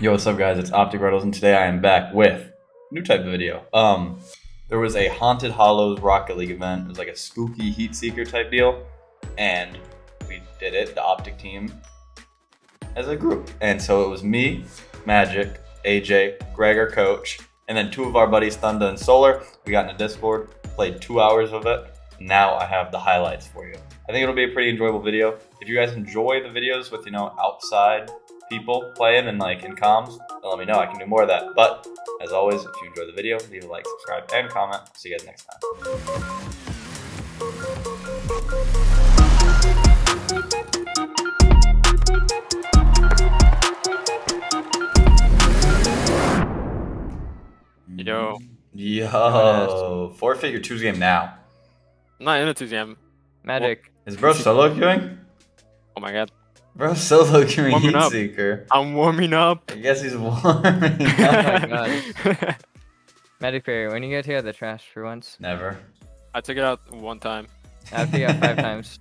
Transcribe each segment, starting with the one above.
Yo, what's up, guys? It's Optic Retals, and today I am back with new type of video. Um, there was a Haunted Hollows Rocket League event. It was like a spooky heat seeker type deal, and we did it, the Optic team, as a group. And so it was me, Magic, AJ, Greg, our coach, and then two of our buddies, Thunder and Solar. We got in a Discord, played two hours of it. Now I have the highlights for you. I think it'll be a pretty enjoyable video. If you guys enjoy the videos with, you know, outside people playing and like in comms, then let me know. I can do more of that. But as always, if you enjoy the video, leave a like, subscribe, and comment. See you guys next time. Yo. Yo, forfeit your twos game now. I'm not in a 2 jam. Magic. Is bro solo queuing? Oh my god. Bro solo queuing Warming Heat up. Seeker. I'm warming up. I guess he's warming Oh my god. Magic Fairy, when you go take out the trash for once, Never. I took it out one time. I have to take out five times.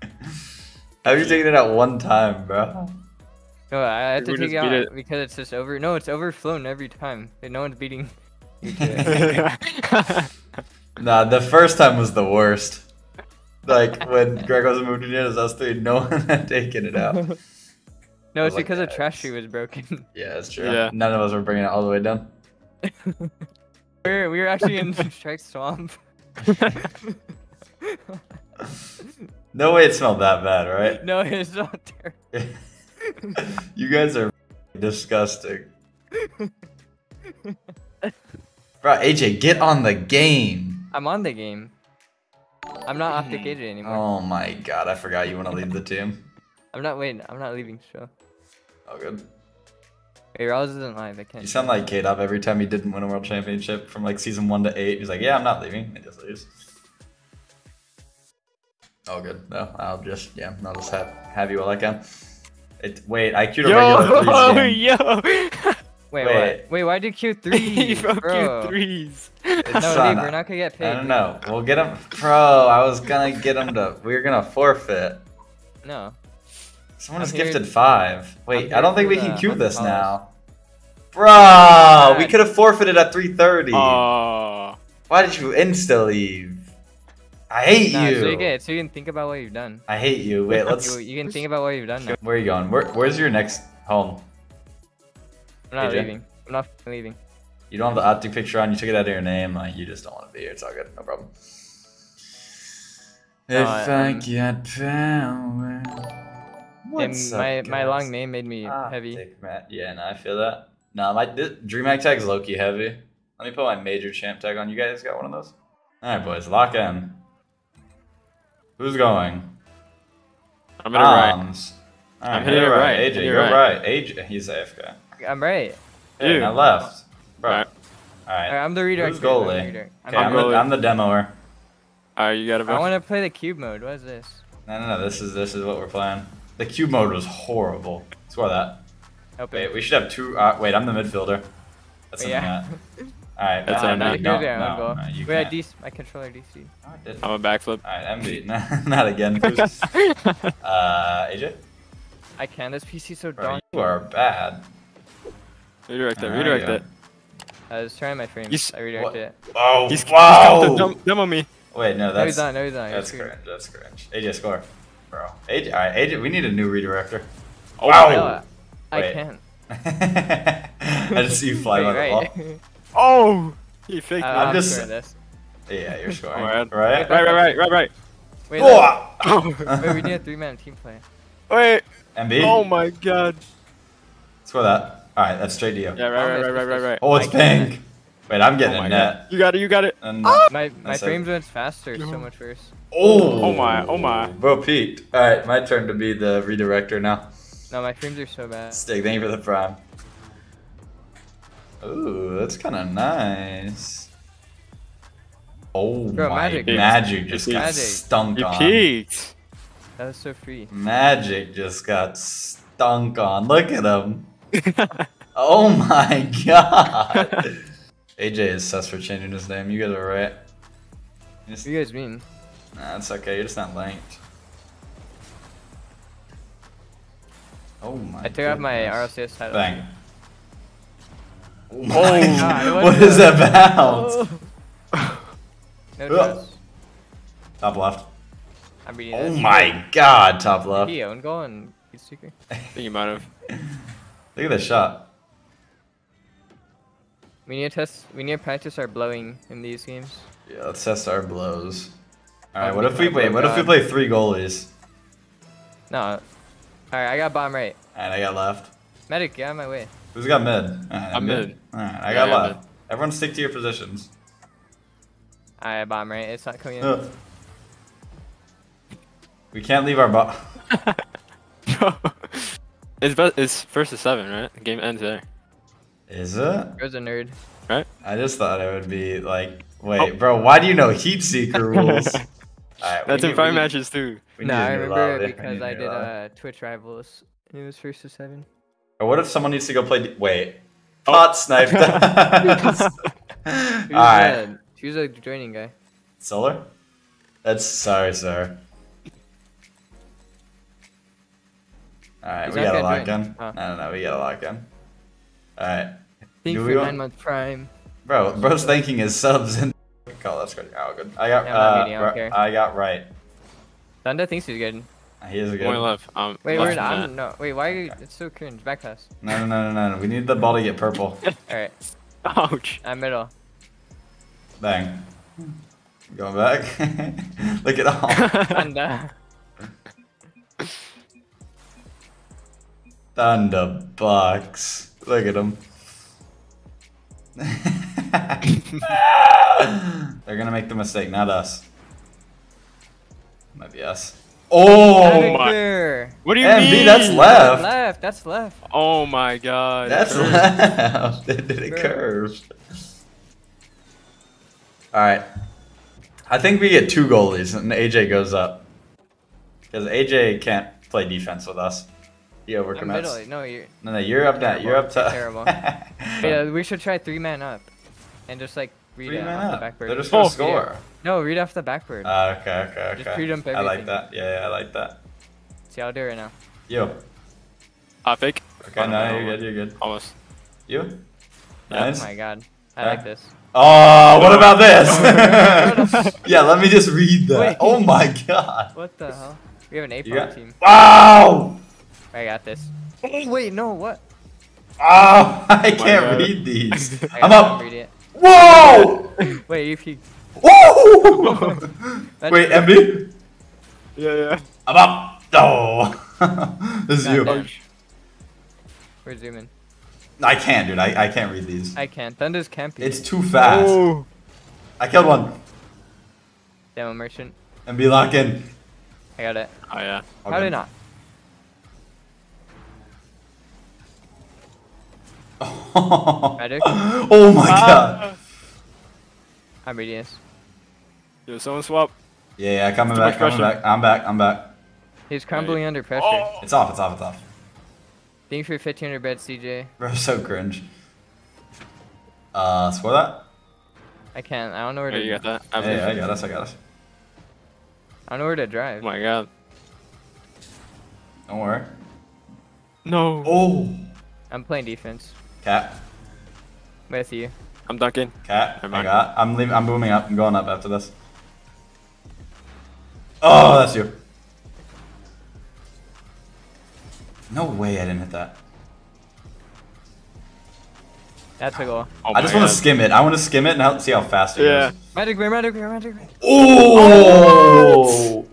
How have you taken it out one time, bro? No, I have to take it out it. because it's just over. No, it's overflown every time. No one's beating you to it. Nah, the first time was the worst. Like when Greg wasn't moved in, it was us three. No one had taken it out. No, it's like because the trash chute was broken. Yeah, that's true. Yeah. None of us were bringing it all the way down. we were, we were actually in Strike Swamp. No way it smelled that bad, right? no, it's not terrible. you guys are disgusting. Bro, AJ, get on the game. I'm on the game. I'm not Optic mm. AJ anymore. Oh my god, I forgot you want to leave the team. I'm not waiting. I'm not leaving show. Oh, good. Hey, Rouse isn't live. I can't. You sound like Kaydop every time he didn't win a world championship from like season one to eight. He's like, yeah, I'm not leaving. And just leaves. Oh, good. No, I'll just, yeah, I'll just have, have you all I can. Uh, it, wait, I queued a regular Yo, threes game. yo. Wait, Wait. what? Wait, why did Q three? he broke bro? you threes. It's No, not- Dave, we're not gonna get paid. I don't know. We'll get him. Bro, I was gonna get him to. We were gonna forfeit. No. Someone I'm has gifted five. Wait, I'm don't think we can the queue this dollars. now. Bro, we could have forfeited at 3:30. Oh. Why did you insta leave? I hate Nah, you. so you get so you can think about what you've done. I hate you. Wait, let's. You, you can think about what you've done now. Where are you going? Where, where's your next home? I'm not AJ? leaving. I'm not leaving. You don't have the optic picture on. You took it out of your name. Like you just don't want to be here. It's all good. No problem. No, if I- I I'm- get power. And my up, my long name made me Ah, heavy. Dick Matt. Yeah, no, I feel that. No, my this, DreamHack tag's low key heavy. Let me put my major champ tag on. You guys got one of those? All right, boys, lock in. Who's going? I'm in it right. Arms. All I'm hit hitting it right. AJ, Hitting you're right. right. AJ, he's AFK. I'm right. Hey, Dude. I left. Bro. Alright. All right. Alright, I'm the redirect. Who's dude, I'm the goalie? I'm Okay, I'm, the- the, I'm the demoer. Alright, you got it, I want to play the cube mode. What is this? No, no, no. This is this is what we're playing. The cube mode was horrible. Score that. Open. Wait, we should have two. Uh, wait, I'm the midfielder. That's something Yeah. that. All right, That's no, it, no, man. No, goes there. no, I'll you Wait, I can't. DC my controller DC. Oh, I did. I'm a backflip. All right, MB. Nah, not again, please. uh, AJ, I can. This PC so bro, darn. you are bad. redirect it, redirect yeah. it. I was trying my frames. You s- I redirected it. Oh, He's, he's wow. come to dem- demo me. Wait, no, No, that's he's not. No, he's not. that's You're cringe. That's cringe. AJ, score, bro. AJ, all right, AJ, we need a new redirector. Oh, Wow. No, I Wait. can't. I just see you fly by Wait, the ball. Oh! He faked I- me. I'm I'm just- scoring this. Yeah, you're scoring. Alright. Right? Right, right, right, right, right. Wait, look. Oh! Wait, we need a three-man team play. Wait. MB? Oh my god. Score that. Alright, that's straight to you. Yeah, right, right, right, right, right, right. Oh, it's pink. Wait, I'm Oh getting my a god. net. You got it, you got it. And, oh! My my That's it. frames went faster. So much worse. oh, Oh my, oh my. Bro peaked. Alright, my turn to be the redirector now. No, my frames are so bad. Stick, thank you for the prime. Ooh, that's kind of nice. Oh Bro, my, Magic. Magic just got Magic. stunk You on. peaked. That was so free. Magic just got stunk on. Look at him. Oh my god. AJ is sus for changing his name. You guys are right. You just- What do you guys mean? Nah, it's okay. You're just not linked. Oh my. I took off my goodness. RLCS title. Bang. Oh my oh. God, what what the- is that bounce? Oh. No Ugh. trust. Top left. I'm reading Oh this. my god, top Did left. he own goal and heat seeker? I think you might have. Look at this shot. We need to test. We need to practice our blowing in these games. Yeah, let's test our blows. Alright, Oh what if we my wait? What if we play three goalies? No. All right, I got bomb right. And I got left. Medic, get out of my way. Who's got mid? Alright, I'm mid. Alright, I Yeah, got I'm left. Everyone stick to your positions. All right, Bomb right. It's not coming in. Ugh. We can't leave our bo- it's best. It's first to seven, right? Game ends there. Is it? There's a nerd. Right? I just thought it would be like, wait, Oh. bro, why do you know heat seeker rules? Alright, That's in need- five we- matches too. no, need a I new remember it because need a I new did lobby. uh, Twitch Rivals. and It was first to seven. Or what if someone needs to go play? D- Wait, Oh. pot sniped. Who's, Alright, uh, who's a joining guy? solar. That's sorry, sir. Alright, He's we got a gonna lock join. in. Oh. I don't know, we got a lock in. Alright, Think Do for nine month prime. bro, bro's thanking his subs and. Call that's good. Oh, good. I got. Yeah, I'm uh, meeting, I don't. I got right. Thunder thinks he's good. He is a good. One left. Um, Wait, left we're from not. that. I'm, no, wait, why are you? It's so cringe. Back pass. No, no, no, no, no. We need the ball to get purple. Alright, Ouch. I'm middle. Bang. Going back. Look at all. Thunder. Thunder Bucks. Look at them. They're gonna make the mistake, not us. Might be us. Oh, my- There. What do you MB, mean? that's left. Left. That's left. Oh my god. That's Curve. left. They did it Bro. curved. All right. I think we get two goalies and AJ goes up because AJ can't play defense with us. He I'm overcommits. middle. No, you're. No, no, you're up now. You're up to. Terrible. Yeah, we should try three man up, and just like read Three it man off the backboard. They're just gonna Oh, score. No, read off the backboard. Uh, okay, okay, Just okay. pre-dump I like that. Yeah, yeah, I like that. See, I'll do it right now. You. I fake. Okay, no, no. you're good. You're good. Almost. You. Yeah. Nice. Oh my god, I Okay. like this. Oh, what about this? yeah, let me just read that. Wait. Oh my god. What the hell? We have an A You got- team. Wow. I got this. Oh wait, no, what? Oh, I oh can't God. read these. I I'm up. Read it. Whoa! Wait, you peeked. Whoa! Wait, MB? Yeah, yeah. I'm up. Oh, this is Got you. that. We're zooming. I can't, dude. I, I can't read these. I can't. Thunder's camping. It's too fast. Oh. I killed one. Demo merchant. MB lock in. I got it. Oh yeah. How did I not? Magic? Oh my god. I'm reading this. Yo, someone swap. Yeah, yeah, coming Too back, coming pressure. back. I'm back, I'm back. He's crumbling under pressure. Oh. It's off, it's off, it's off. Thanks for 1500 beds, CJ. Bro, so cringe. Uh, score that? I can't. I don't know where Yeah, to. you got that. I Yeah, yeah, I got us, I got us. I don't know where to drive. Oh drive. my god. Don't worry. No. Oh! I'm playing defense Cat, with you. I'm dunking. cat, Never I mind. got. I'm leaving, I'm booming up. I'm going up after this. Oh, that's you. No way I didn't hit that. That's a goal. Oh I just want to skim it. I want to skim it and see how fast it Yeah. goes. Magic Ray, Magic Ray, Magic Ray. Oh!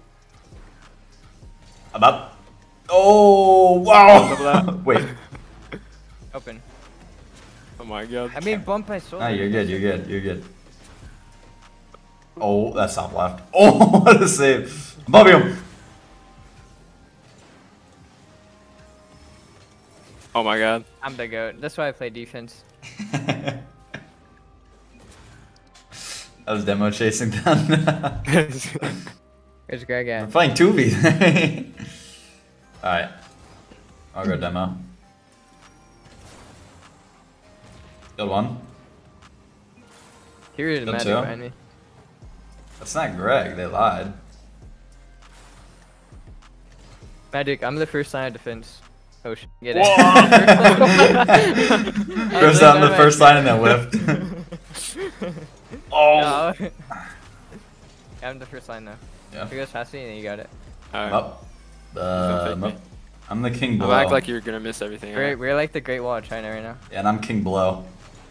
I'm up. Oh, wow. Wait. Open. Oh my god. I made bump my soul. No, you're good. You're good. You're good. Oh, that's top left. Oh, what a save. Above him. Oh my god. I'm the goat. That's why I play defense. that was demo chasing them. Where's Greg We're at? playing 2v. Alright. I'll go demo. Good one. Here is Good Magic too. behind. That's not Greg. They lied. Magic, I'm the first line of defense. Oh shit. Get it. I Goes was down the first line and then whiffed. oh. No. I'm the first line though. Yeah. If it goes past me, then you got it. Alright. Up. Don't Um, take. I'm the king Don't below. act like you're gonna miss everything. We're, alright? we're like the Great Wall of China right now. and I'm king below.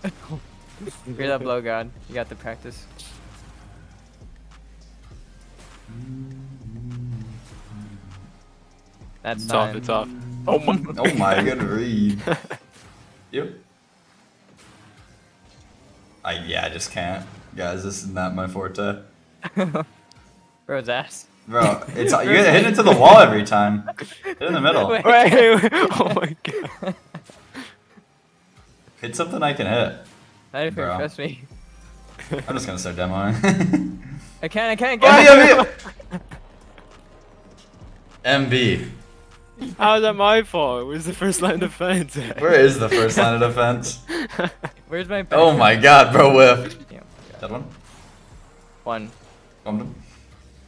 We're the blow god. You got the practice. That's It's off, it's off. Oh my. Oh my, good read. You? I yeah, I just can't, guys. This is not my forte, Bro's ass. bro. It's you hit it to the wall every time. Hit in the middle. Wait. Wait, wait, oh my god. Hit something I can hit. Not even Bro. trust me. I'm just gonna start demoing. I can't. I can't Oh, get. yeah, yeah. MB. How's that my fault? Where's the first line of defense? Where is the first line of defense? Where's my? Oh my god, bro, whiff. Yeah, That one? one. Bumped him.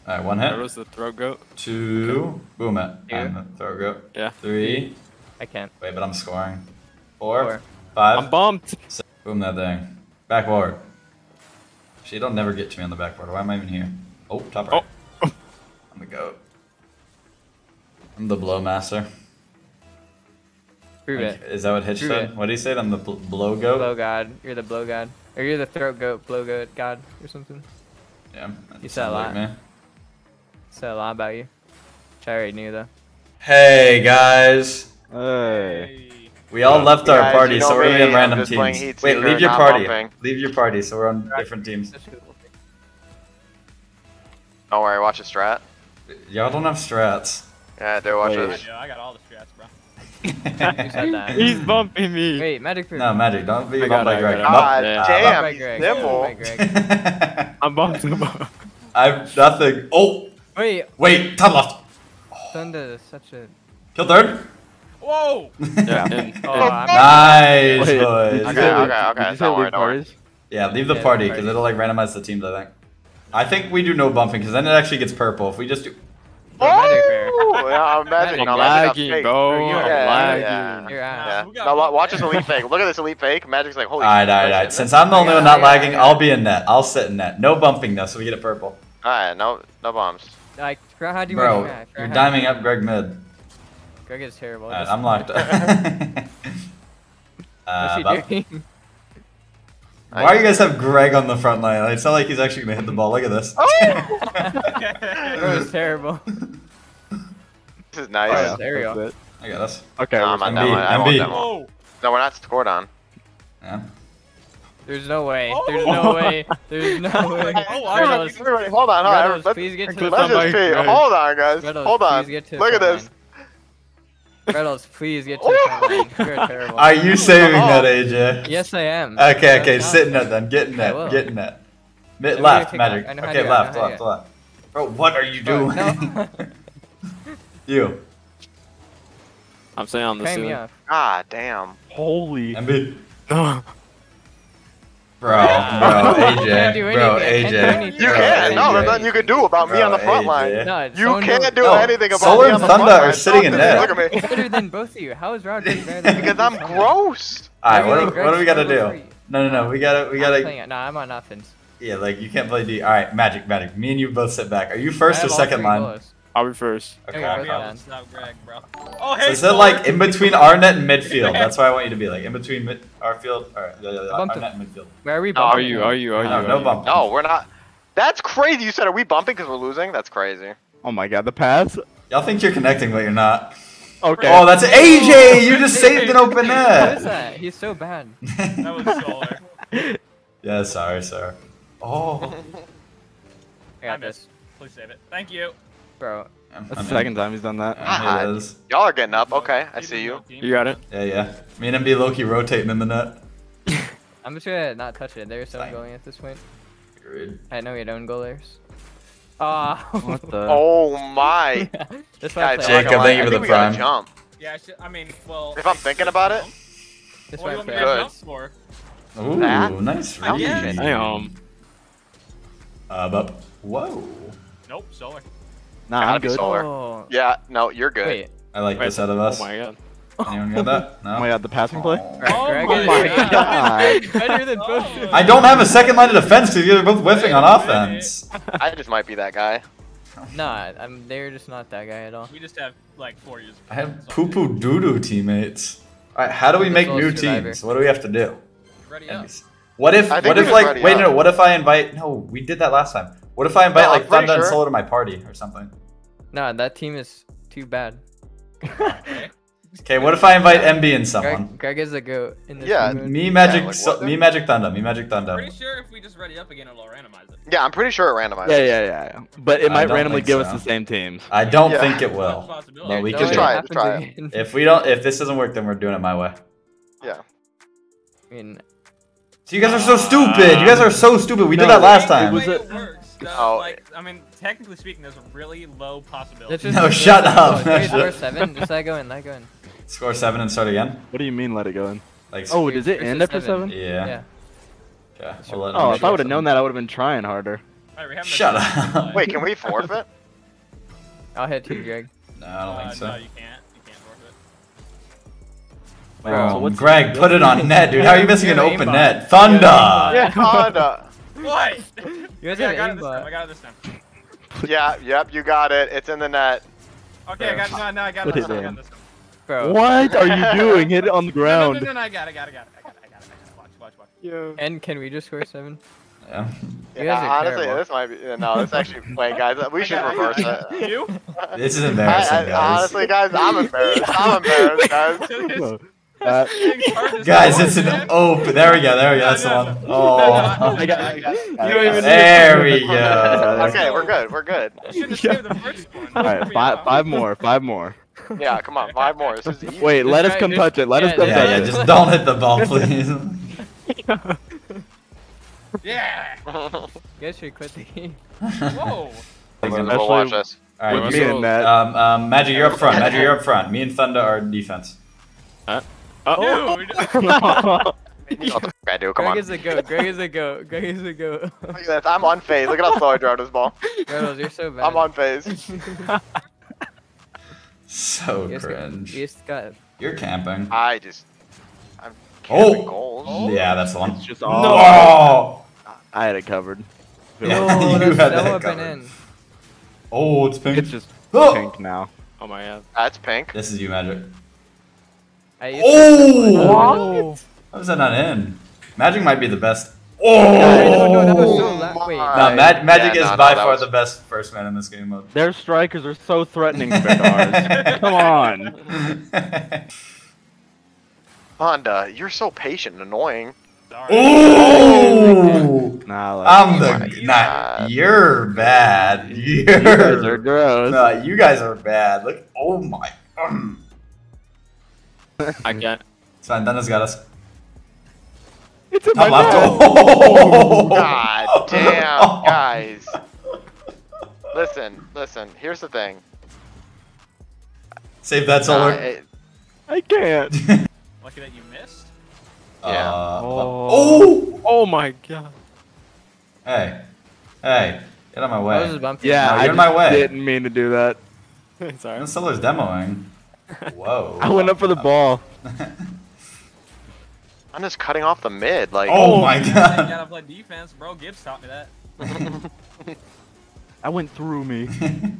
Alright, one Where hit. was the throat goat? Two. Boom it. Two. And throw go. Yeah. Three. I can't. Wait, but I'm scoring. Four. Four. Five. I'm bumped. six. Boom that thing. Backboard. She don't never get to me on the backboard. Why am I even here? Oh, top right. Oh. I'm the goat. I'm the blow master. Prove Like, it. Is that what Hitch Prove said? it. What did he say? I'm the bl- blow goat? Blow god. You're the blow god. Or you're the throat goat, blow goat god, or something. Yeah. that You said a sounds lot. me. Said a lot about you. Which I already knew though. Hey guys. Hey. We all left our party, you so we're gonna be in random teams. Wait, leave your party. bumping. Leave your party, so we're on different teams. Don't oh, worry, watch a strat. Y'all don't have strats. Yeah, do watch Wait. this. Yeah, I got all the strats, bro. Said that? He's bumping me. Wait, magic proof. no, Magic, don't be I bumped by Greg. God Yeah. Nope. damn, By he's Greg. nimble. By Greg. I'm bumped. I'm. I've nothing. Oh, Wait, wait, top left. Thunder is such a. Kill third. Whoa! Yeah. And, Oh. Nice, Wait, boys. did Okay, okay, okay, Did you say don't worry, don't worry. Yeah, leave the Yeah, party because it'll like randomize the teams. I think. I think we do no bumping because then it actually gets purple. If we just do. Bro, magic fair. Oh, yeah, I'm magic. I'm No, magic lagging, fake. bro. Bro, you're I'm Yeah, lagging. yeah. You're out. Yeah. we got No, lo- one watch this elite fake. Look at this elite fake. Magic's like, holy Alright, alright, shit, alright. Since I'm the only one not it, I got lagging. I'll be in net. I'll sit in net. No bumping though, so we get a purple. Alright, no, no bombs. Like, how do you Bro, you're diming up Greg mid. Greg is terrible. Alright, Just- I'm locked. What's uh, he but- doing? why do you guys have Greg on the front line? It's not like he's actually gonna hit the ball. Look at this. Bro was terrible. This is nice. Oh, yeah, yeah. Aerial. that's. I got us. Okay. No, I'm not MB, demo. I won't MB. demo. No, we're not scored on. Yeah. There's no way. There's no way. There's no way. Oh, I Reynolds, Everybody, everybody, hold on, hold on. Reynolds, Let's, please get to the front just Somebody- pee. Right. Hold on, guys. Reynolds, hold on. please get to the Look at this. line. Reynolds, please get to the front. You're terrible. Are you saving Oh. that, AJ? Yes, I am. Okay, okay, That's sit in not- that then. Get in I will. that. Get in that. Mid left, take magic. off. I know how Okay, to do it, I left, left, left. Bro, what are you doing? no. you. I'm staying on the Cutting me ceiling. off. Ah, damn. Holy. MB. No. Bro, bro, AJ. Bro, anything. I can't do AJ. You can't. No, there's nothing you can do about me on the front AJ. line. No, You someone can't do No, anything about Solar me on the Thunder front are line. sitting in Look net. at me. Look at me. better than both of you. How is Rob doing better than Because I'm gross. Alright, what, do- what do we gotta do? No, no, no. We gotta, we gotta. playing it. No, I'm on offense. Yeah, like you can't play D. All right, Magic, Magic. Me and you both sit back. Are you first or second line? goals. I'll be first. Okay. Yeah, I'll be both able stop Greg, bro. Oh, So is it like in between our net and midfield? That's why I want you to be like in between mid, our field, or yeah, yeah, yeah, our net and midfield. Where are we? No, Are you? Are you? Are you? No, are no you? bump. No, we're not. That's crazy. You said, are we bumping because we're losing? That's crazy. Oh my god, the pass. Y'all think you're connecting, but you're not. Okay. Oh, that's AJ. You just saved an open net. What is net. that? He's so bad. That was solar. yeah, sorry, sir. Oh. I got I missed. this, Please save it. Thank you. Bro. That's I'm the in. second time he's done that. Yeah, it is. Y'all are getting up. Okay, I see you. You got it. Yeah, yeah. Me and MB Loki rotating in the net. I'm just gonna not touch it. There's someone going at this point. Agreed. I know we had own goalers. Ah. What the? Oh my. That's why I Guys, play Jacob, offense. thank you I for the we prime. jump. Yeah, I, should, I mean, well. If I'm thinking about it, That's what why do I you play want me to Good. jump for? Ooh, That? nice I'm read. even. Damn. Uh, but whoa. Nope, solar. Nah, Gotta I'm good. solar. Oh. Yeah, no, you're good. Wait. I like Wait, this out of us. Oh my god. Anyone get that? No. Oh my god, the passing play. Alright, Oh my is God. better than both. Oh. I don't have a second line of defense because you're both whiffing on offense. I just might be that guy. Nah, I'm. They're just not that guy at all. We just have like four years. I have poo poo doo doo teammates. Alright, how do we make new was Survivor. teams? What do we have to do? Ready up. What if, what if like, wait, up. no, what if I invite, no, we did that last time. What if I invite No, like pretty Thunder and sure. Solo to my party or something? Nah, that team is too bad. Okay. Okay, what if I invite MB and someone? Greg, Greg is a goat in this Yeah, game. Me Magic, like, so, me Magic Thunder, me Magic Thunder. Pretty sure if we just ready up again, it'll randomize it. Yeah, I'm pretty sure it randomizes. Yeah, yeah, yeah. yeah. But it I might randomly give so. us the same teams. I don't Yeah. think it will. possibility. But we No can try it it, try it. If we don't, if this doesn't work, then we're doing it my way. Yeah. I mean, So you guys are so uh, stupid. You guys are so stupid. We did that last it time. was a- it though, Oh. like, I mean, technically speaking, there's a really low possibility. just, No, let's shut just up. go. Wait, Shut- score seven. Just let go in. Let it go in. Score seven and start again. What do you mean let it go in? Like, Oh, Three does it end after seven. seven? yeah. Yeah. Okay. we'll Oh, them if I would have known that, I would have been trying harder. Alright, we Shut up. play. Wait, can we forfeit? I'll hit you, Greg. No, I don't Uh, think so. No, you can't. You can't forfeit. Wait, Oh, so Greg, put it on net, dude. How are you missing an open net? Thunder. Yeah, Honda. What? You guys yeah, I have got it this time. I got it this time. Yeah, yep, you got it. It's in the net. Okay, I got no, no, I got it Put this time. I got it this time. Bro. What are you doing? Hit it on the No, no, ground. no, no, no, I got it, I got it, I got it, I got it, I got it. Watch, watch, watch. Yo. And can we just score seven? Yeah. Yeah, honestly, terrible. this might be. No, this actually. Wait, guys, we should got reverse I it. You? This is I, embarrassing, I, guys. honestly, guys, I'm embarrassed. I'm embarrassed, guys. No. Uh, It's hard to Guys, it's an man. open. There we go. There we go. That's the No, one. no, no. Oh. I got, I got, You don't even There we go. Okay, we're good. We're good. You shouldn't the first one. All right, five, five more, five more. Yeah, come on, five more. This is easy. Wait, let us try- come touch it. Let us yeah, come Yeah, touch yeah. it. Just don't hit the ball, please. Yeah. Guess You guys should quit the game. Whoa. We'll watch this. All right, me and Matt. Um, um, Magic, you're up front. Magic, you're up front. Me and Thunder are defense. Oh. Dude. You know what the f- I do. Come Greg on. is a goat. Greg is a goat. Greg is a goat. Look at this. I'm on phase. Look at how slow I drove this ball. Reynolds, you're so bad. I'm on phase. So You just got- cringe. you just got. You're camping. I just. I'm Oh. camping goals. Oh. Yeah, that's the one. It's just No. all. I had it covered. Yeah, Oh, you had so that covered. in. Oh, it's pink. It's just Oh! pink now. Oh my god. That's pink. This is you, Magic. I used to- Oh! How is that not in? Magic might be the best. Oh! no, no, that was so la- wait. No, Ma- Magic Yeah, is no, by no, far was- the best first man in this game mode. Their strikers are so threatening compared to ours. Come on. Honda, you're so patient and annoying. Sorry. oh! Nah, like, I'm the. Nah, you're bad. You're. you guys are gross. Nah, you guys are bad. Look. Oh my. Um. I can't. It's fine. Dunda's got us. It's in Top my left. net. Oh! God damn, guys. Listen, listen. Here's the thing. Save that Uh, solar. it- I can't. Lucky that you missed. Yeah. Uh, Oh. oh! Oh my god. Hey. Hey. Get out of my way. Yeah, No, I you're in my way. didn't mean to do that. Sorry. And Solar's demoing. Whoa. I went up for the ball. I'm just cutting off the mid. Like, Oh my god! You god. gotta play defense, bro. Gibbs taught me that. I went through me.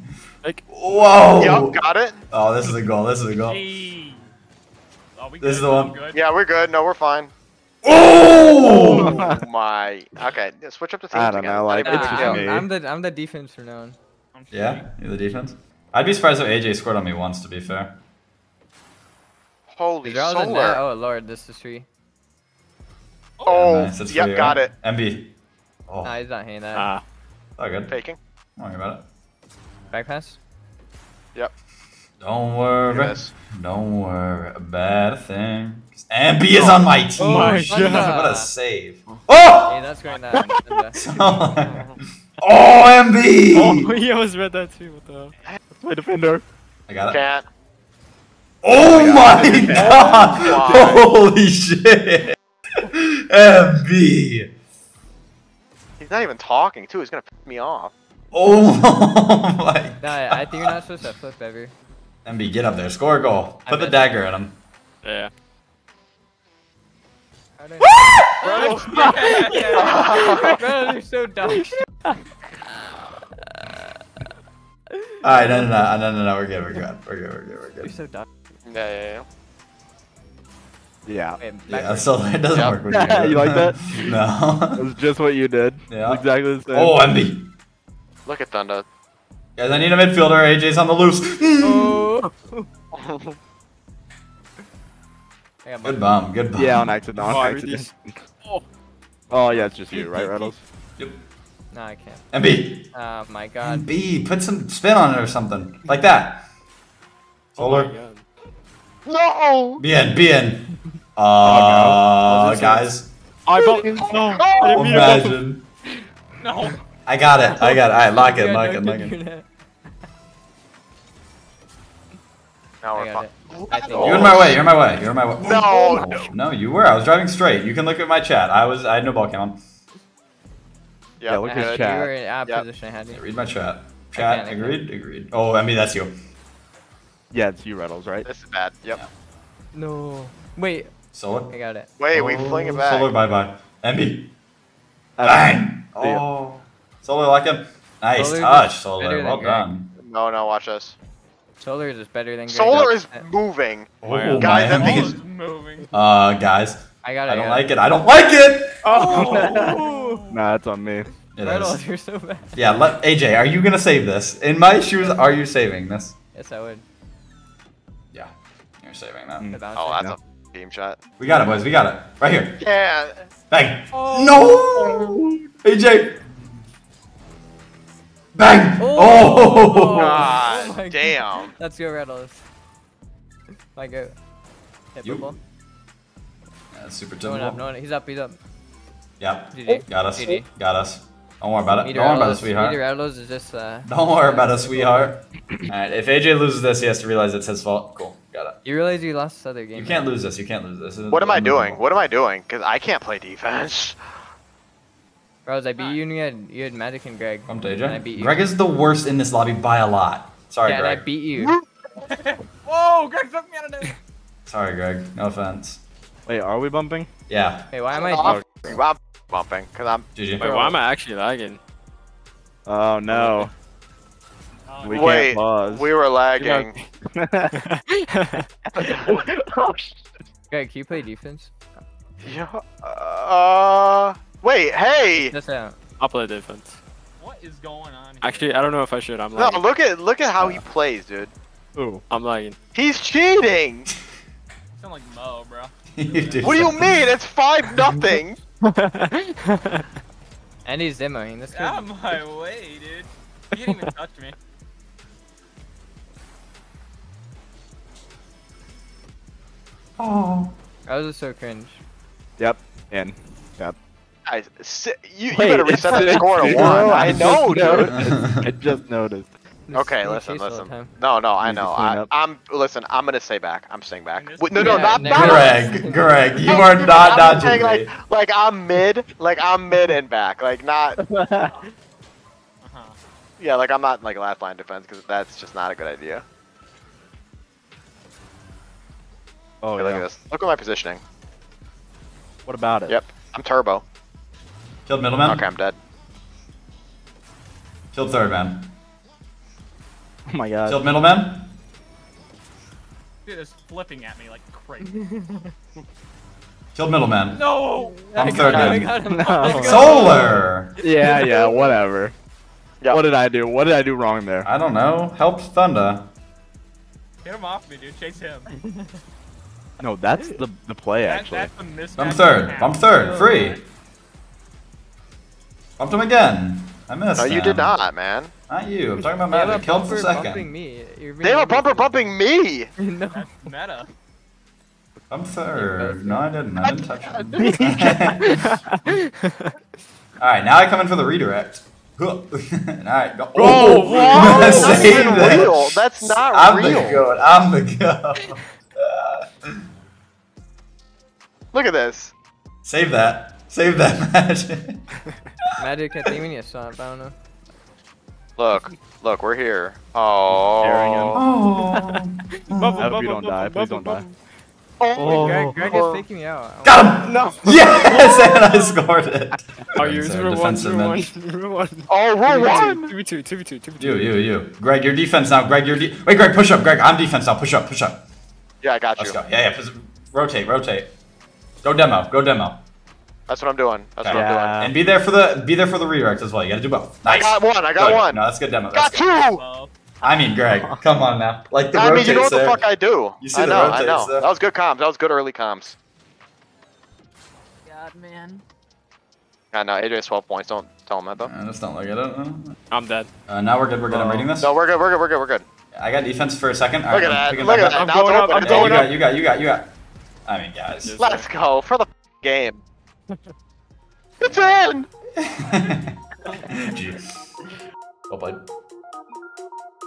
Like, Whoa! Yep, got it. Oh, this is a goal. This is a goal. Hey. Oh, we This is the one. Good. Yeah, we're good. No, we're fine. Oh! Oh my. Okay, switch up the teams I don't again. know, like, Nah, it's big just deal. me. I'm, I'm the I'm the defense for now on. Yeah, you're the defense. I'd be surprised if AJ scored on me once. To be fair. Holy They're in solar. Oh lord, this is tree. Oh, Nice, yep, you, got right? it. MB. Oh, Nah, he's not hitting that. ah. all good. Faking. Don't worry about it. Back pass. Yep. Don't worry. at. Don't worry about a thing. 'Cause MB is on my team. Oh my Shit, God. What a save. Oh! Hey, that's going that. oh, MB! Oh, he almost read that too. What the hell? My defender. I got it. Can't. Oh, oh, oh my god! Why? Holy shit! MB! He's not even talking, too. He's gonna piss me off. Oh my nah, I think you're not supposed to flip ever. MB, get up there. Score a goal. I Put the dagger in him. Yeah. How. Bro, you're so dumb. All right, no, no, no, no, no, no, we're good, we're good, we're good, we're good, we're good. You're so dumb. Yeah, yeah, yeah. Yeah. Yeah, so it doesn't Yep. work with you. You like that? no. It's just what you did. Yeah. Exactly the same. Oh, MB. Look at Thunder. Guys, I need a midfielder. AJ's on the loose. Oh. Good bomb, good bomb. Yeah, on accident. On Why accident. Oh. Oh yeah, it's just you, right, Retals? No, I can't. MB. Oh my god. MB, put some spin on it or something. Like that. Oh my Solar. god. No! Bien, bien. Uh, I'll just- guys. I fucking no. I didn't mean to bump him. Imagine. No. I got it. I got it. Alright, lock it, lock it, lock it. Now we're got fine. it. I think. You're in my way. You're in my way. You're in my way. No! No, you were. I was driving straight. You can look at my chat. I was. I had no ball count. Yeah, Yeah, look at had- chat. You were in out Yep. position, I had you. Read my chat. I Chat. can't, I Agreed. Agreed. Oh, I mean that's you. Yeah, it's you, Retals, right? This is bad. Yep. No. Wait, Solar. I got it. Wait, we Oh, fling it back. Solar. Bye bye. MB. Uh, Bang. Oh. Solar lock him. Nice Solar's touch, just Solar. Well Greg. done. No, no, watch us. Solar is better than Greg. Solar is moving. Oh, Guys, that my thing is- moving. Uh, guys, I got it. I don't got like it. I don't like it. Oh! Nah, it's on me. It Reynolds, is. you're so bad. Yeah, let AJ. Are you gonna save this? In my shoes, are you saving this? Yes, I would. Yeah, you're saving that. Mm. Oh, that's a game shot. We got it, boys. We got it. Right here. Yeah. Bang. Oh. No. AJ. Bang. Oh. Oh. God Oh damn. Let's go, Reynolds. My go. Hit You- football. That's super No one up, no one. He's up, he's up. Yeah. GG. Got us. GG. Got us. Don't worry about it. Meter Don't worry about it, sweetheart. Meter is just, uh. Don't worry about it, sweetheart. Alright, if AJ loses this, he has to realize it's his fault. Cool. Got it. You realize you lost this other game. You can't lose this. You can't lose this. This What am I doing? What am I doing? Because I can't play defense. Rose, I beat you and you had, you had Magic and Greg. Come to And I beat AJ. you. Greg is the worst in this lobby by a lot. Sorry, yeah, and I beat you. Whoa, Greg took me out of there. Sorry, Greg. No offense. Wait, are we bumping? Yeah. Wait, why am I? I'm, I'm bumping because I'm. GG. Wait, why am I actually lagging? Oh no. We. Wait, can't pause. we were lagging. Greg, can you play defense? Yeah. Uh. Wait. Hey. Just uh, I'll play defense. What is going on here? Actually, I don't know if I should. I'm No, lagging. look at look at how he plays, dude. Ooh. I'm lagging. He's cheating. sound like Mo, bro. you do What do you mean? It's five nothing. and he's demoing. This Out of my way, dude. You didn't even touch me. Oh. That was just so cringe. Yep. In. Yep. Guys, si- you, you Wait, better reset the score to one. zero. I know, dude. I just noticed. Okay, listen, chased all the listen. No, no, I know. I, I'm listen. I'm gonna stay back. I'm staying back. Wait, no, no, Yeah, not no, not. Greg, Greg, you are saying- not I'm dodging me. like, like I'm mid, like I'm mid and back, like not. Uh-huh. Yeah, like I'm not like last line defense because that's just not a good idea. Oh Okay, look at this. Look at my positioning. What about it? Yep, I'm turbo. Killed middleman. Okay, I'm dead. Killed third man. Oh my god. Killed middleman. Dude is flipping at me like crazy. Killed middleman. no! I'm third got I man. got him. No. I got. Solar. Yeah, yeah, whatever. Yeah. What did I do? What did I do wrong there? I don't know. Help Thunder. Get him off me, dude. Chase him. No, that's the the play That, actually. that's the mismatch. I'm third. I'm third. Free. Bumped him again. I missed No, you did not, man. Not you. I'm talking about They have a Magic. Killed for bumper second. bumping me. You're They have a bumper bumping me. no. That's meta. I'm both third. No, I didn't. I didn't touch him. Alright, now I come in for the redirect. Alright, go. Oh, Oh, what? That's Save not real. That's not I'm real. the goat. I'm the goat. Look at this. Save that. Save that magic. Magic, I think we need a. I don't know. Look, look, we're here. Oh. Oh. I hope you don't die. Please don't die. Oh, Greg, Greg oh. is faking me out. Got him! No. Yes, and I scored it. Oh, you're Sorry, zero one, defensive zero man. one, zero one. Oh, rule one. Two v two, two v two, two v You, two. you, you. Greg, your defense now. Greg, your de- Wait, Greg, push up. Greg, I'm defense now. Push up, push up. Yeah, I got Let's you. go. Yeah, yeah. pos- Rotate, rotate. Go demo. Go demo. That's what I'm doing. That's what I'm doing. And be there for the be there for the redirects as well. You gotta do both. Nice. I got one. I got Good. one. No, that's good demo. got That's good. two. I mean, Greg, come on now. Like the I mean, you know rotates what the there. fuck I do. You see I the know. I know. there? That was good comms. That was good early comms. God, man. I know. Adrian's 12 points. Don't tell him that though. Uh, just don't look at it. I'm dead. Uh, now we're good. We're good. I'm reading this. No, we're good. We're good. We're good. We're good. I got defense for a second. All Look right, at that. Look at that. up. Now I'm going up. I'm It's Yeah, going you got, you got, you got, you got. I mean, guys. Let's go for the game. It's in. Jeez. Oh, well played.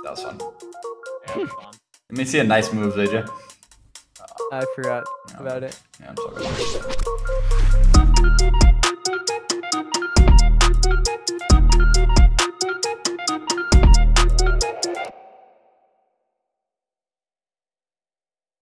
That was fun. Yeah, was fun. Let me see a nice move, AJ. I forgot about it. Yeah, I'm sorry.